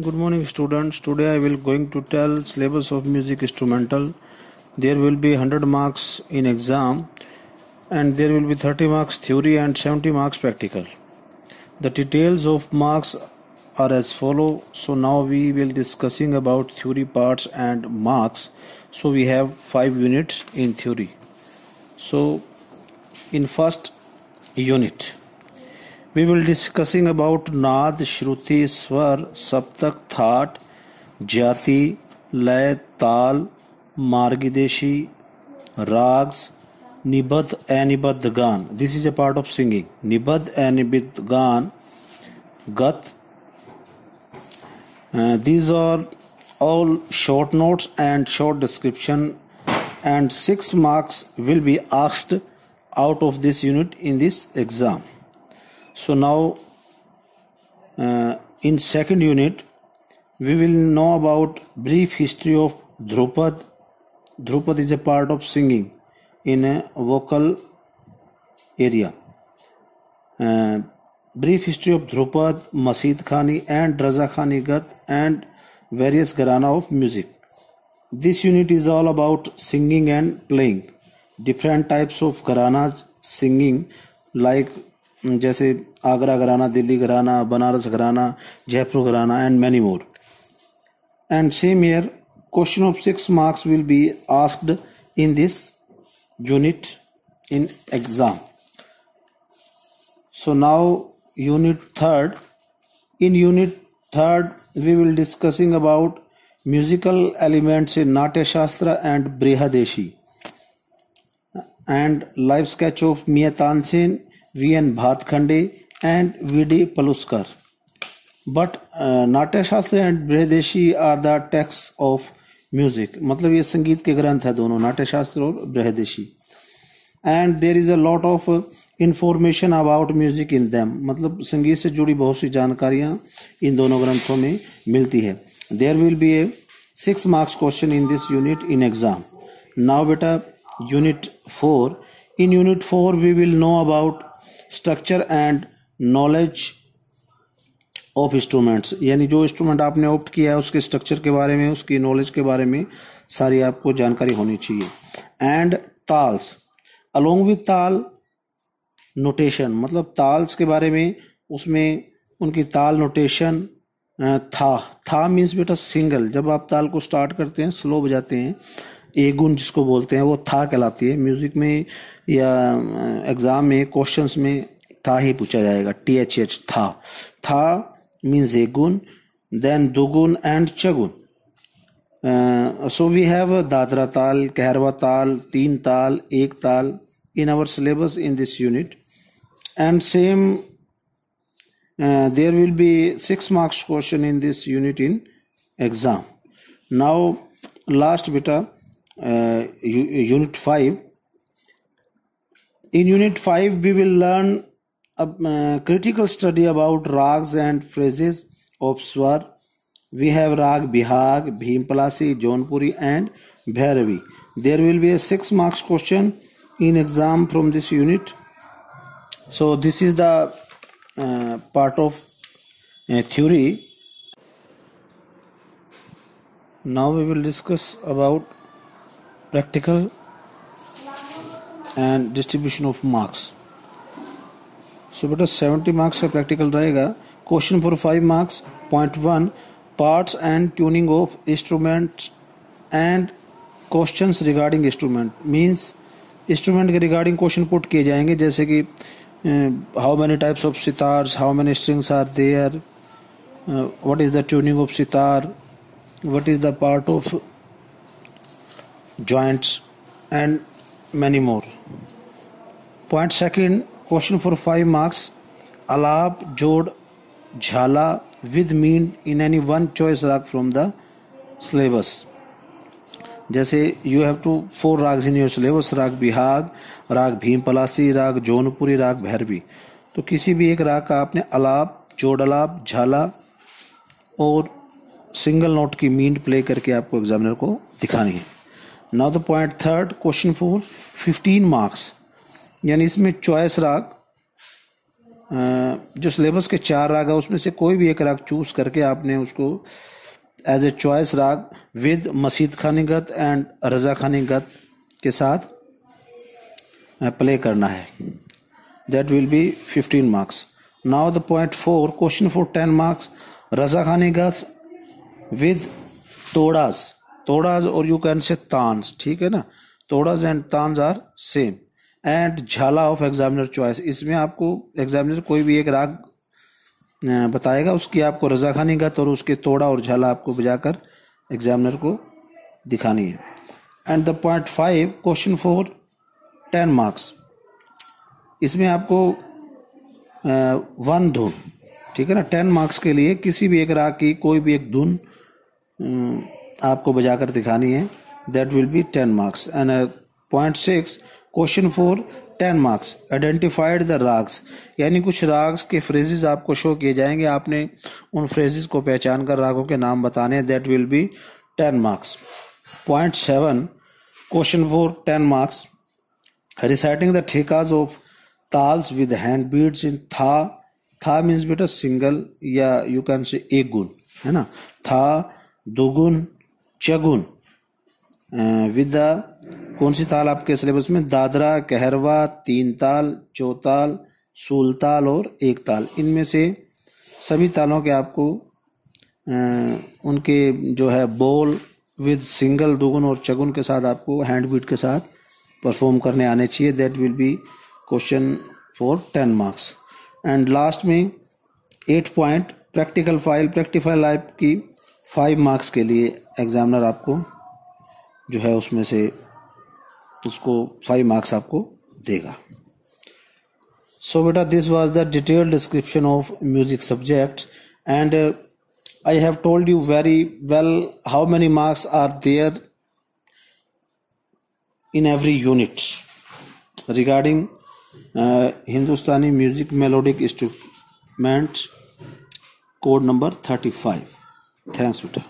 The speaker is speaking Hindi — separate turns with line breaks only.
Good morning students. Today I will going to tell syllabus of music instrumental. There will be 100 marks in exam and there will be 30 marks theory and 70 marks practical. The details of marks are as follow. So now we will discussing about theory parts and marks. So we have 5 units in theory. So in first unit we will discussing about nad shruti swar सप्तक थाट जाति लय ताल मार्गदेशी ragas nibaddh anibaddh gaan this is a part of singing nibaddh anibaddh gaan gat these are all short notes and short description and six marks will be asked out of this unit in this exam so now uh, in second unit we will know about brief history of Drupad. Drupad is a part of singing in a vocal area. Uh, brief history of Drupad, Masid Khani and Raza Khani Gat and various gharana of music. This unit is all about singing and playing. Different types of gharanas singing like जैसे Agra gharana, Delhi gharana, Banaras gharana, Jaipur gharana and many more and same year question of six marks will be asked in this unit in exam so now unit third in unit third we will discussing about musical elements in Natya Shastra and Brihaddeshi and life sketch of Miyan Tansen N. Bhatkhande and V. D. Paluskar. But uh, Natya Shastra and Brihadeshi are the texts of music मतलब ये संगीत के ग्रंथ है दोनों नाट्य शास्त्र और Brihaddeshi and there is a lot of information about music in them मतलब संगीत से जुड़ी बहुत सी जानकारियाँ इन दोनों ग्रंथों में मिलती है there will be a six marks question in this unit in exam now बेटा unit four in unit four we will know about structure and knowledge of instruments यानी जो इंस्ट्रूमेंट आपने ऑप्ट किया है, उसके स्ट्रक्चर के बारे में, उसकी नॉलेज के बारे में सारी आपको जानकारी होनी चाहिए। And taals. Along with taal notation मतलब ताल्स के बारे में, उसमें उनकी ताल नोटेशन था। था मीन्स बेटा सिंगल जब आप ताल को स्टार्ट करते हैं स्लो बजाते हैं ए गुण जिसको बोलते हैं, वो था कहलाती है। म्यूज़िक में या एग्ज़ाम में क्वेश्चंस में था ही पूछा जाएगा। टी एच एच था। था means a gun then dugun and chaugun so we have Dadra taal, Kaharwa taal, Teen taal, Ek taal in our syllabus in this unit and same there will be six marks question in this unit in exam now last बेटा uh, unit 5 in unit 5 we will learn a uh, critical study about rags and phrases of swar. We have rag bihag bhimpalasi jaunpuri and bhairavi. There will be a 6 marks question in exam from this unit. So this is the uh, part of uh, theory. Now we will discuss about practical and distribution of marks so बेटा 70 marks का practical रहेगा question for 5 marks point 1 parts and tuning of instruments and questions regarding instrument means instrument के regarding question put किए जाएँगे जैसे कि many types of sitars how many strings are there uh, what is the tuning of sitar what is the part of joints and many more point second question for 5 marks alap jod jhala with mean in any one choice rag from the syllabus जैसे you have two four raga in your syllabus राग बिहाग राग भीम पलासी राग जौनपुरी राग भैरवी तो किसी भी एक राग का आपने अलाप जोड़ अलाप झाला और सिंगल नोट की मीन प्ले करके आपको एग्जामिनर को दिखानी है now the point third question for fifteen marks यानी इसमें चॉइस राग जो सिलेबस के चार राग है, उसमें से कोई भी एक राग चूज़ करके आपने उसको as a choice raga with Masitkhani gat and रजा खानी गत के साथ प्ले करना है। That will be fifteen marks now the point four question for ten marks Razakhani gat with तोड़ास। तोड़ाज और यू कैन से तान्स, ठीक है ना? Todas and taans are same and jhala of examiner choice इसमें आपको एग्जामिनर कोई भी एक राग बताएगा, उसकी आपको रजा खानी गत और उसके तोड़ा और झाला आपको बजाकर एग्जामिनर को दिखानी है। And the point five question for ten marks इसमें आपको वन धुन, ठीक है ना? टेन मार्क्स के लिए किसी भी एक राग की कोई भी एक धुन आपको बजाकर दिखानी है that will be ten marks and point six question for ten marks identified the ragas यानी कुछ राग्स के फ्रेजेस आपको शो किए जाएँगे। आपने उन फ्रेजेस को पहचान कर रागों के नाम बताने हैं that will be ten marks point seven question for ten marks reciting the thekas of taals with hand beats in था था मीन्स बेटा सिंगल या यू कैन से एक गुण, है ना? था दुगुन चगुन विद कौन सी ताल आपके सिलेबस में? दादरा, कहरवा, तीन ताल, चौताल सूलताल और एक ताल। इनमें से सभी तालों के आपको उनके जो है बोल विद सिंगल दुगुन और चगुन के साथ आपको हैंड बीट के साथ परफॉर्म करने आने चाहिए। That will be question for ten marks and last में eight point practical file practical life की फाइव मार्क्स के लिए एग्जामिनर आपको जो है उसमें से उसको फाइव मार्क्स आपको देगा सो बेटा this was the detailed description of music subject and I have told you very well how many marks are there in every unit regarding Hindustani music melodic melodic instruments code number 35 thanks Vita.